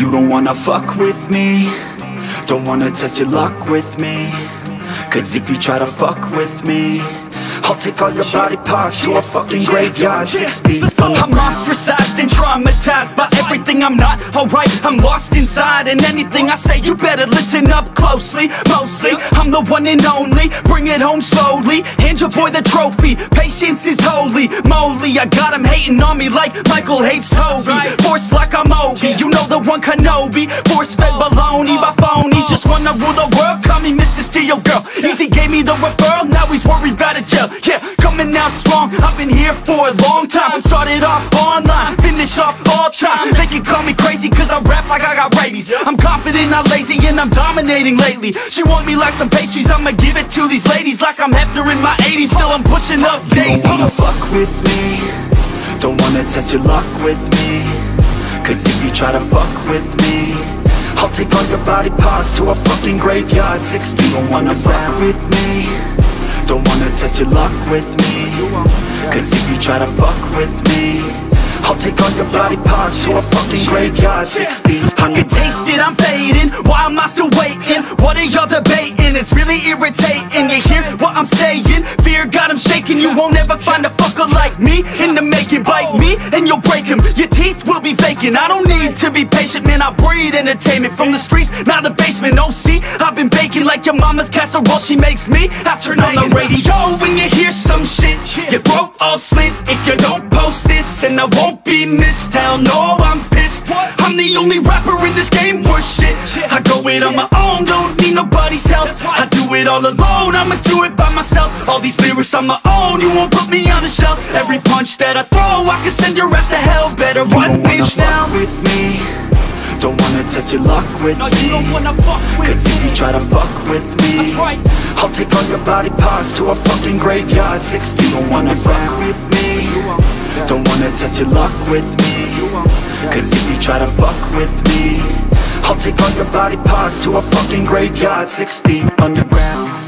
You don't wanna fuck with me Don't wanna test your luck with me Cause if you try to fuck with me I'll take all your body parts to a fucking graveyard Six feet I'm ostracized and traumatized by everything I'm not alright. I'm lost inside, and anything I say, you better listen up closely. Mostly, I'm the one and only. Bring it home slowly. Hand your boy the trophy. Patience is holy. Moly, I got him hating on me like Michael hates Toby. Force like rule the world. Call me Mr. Steel Girl. Easy gave me the referral. Now he's worried about a jail. Yeah, coming out strong. I've been here for a long time. Started off online, finish off all time. They can call me crazy cause I rap like I got rabies. I'm confident, not lazy, and I'm dominating lately. She want me like some pastries, I'ma give it to these ladies like I'm Hefner in my 80s. Still I'm pushing up You daisies. don't wanna fuck with me Don't wanna test your luck with me Cause if you try to fuck with me I'll take all your body parts to a fucking graveyard Six feet, don't wanna fuck with me Don't wanna test your luck with me Cause if you try to fuck with me I'll take all your body parts to a fucking graveyard Six feet I can taste it, I'm fading. Why am I still waiting? What are y'all debating? It's really irritating. You hear what I'm saying? Fear got him shaking. You won't ever find a fucker like me in the making. Bite me and you'll break him. Your teeth will be vacant. I don't need to be patient, man. I breed entertainment from the streets, not the basement. Oh, see, I've been baking like your mama's casserole. She makes me. I turn on the radio when you hear some shit. Your throat all slit if you don't post this, and I won't be missed. Hell no, I'm pissed. I'm the only rapper in this game worth shit. I go it on my own, don't need nobody's help. I do it all alone, I'ma do it by myself. All these lyrics on my own, you won't put me on the shelf. Every punch that I throw, I can send your ass to hell. Better run, bitch, now. Test your luck with No, me. you fuck with Cause if you try to fuck with me right. I'll take all your body parts to a fucking graveyard. Six feet, don't wanna fuck with me. Don't wanna test your luck with me. Cause if you try to fuck with me I'll take all your body parts to a fucking graveyard. Six feet underground